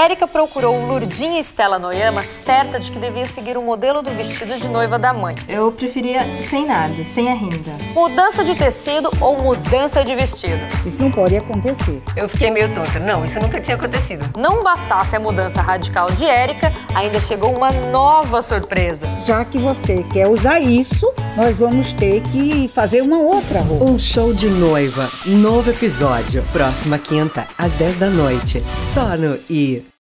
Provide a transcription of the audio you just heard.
Érica procurou Lurdinha e Stella Noyama certa de que devia seguir o modelo do vestido de noiva da mãe. Eu preferia sem nada, sem a renda. Mudança de tecido ou mudança de vestido? Isso não pode acontecer. Eu fiquei meio tonta. Não, isso nunca tinha acontecido. Não bastasse a mudança radical de Érica, ainda chegou uma nova surpresa. Já que você quer usar isso, nós vamos ter que fazer uma outra roupa. Um show de noiva. Novo episódio. Próxima quinta, às 10 da noite. Só no I.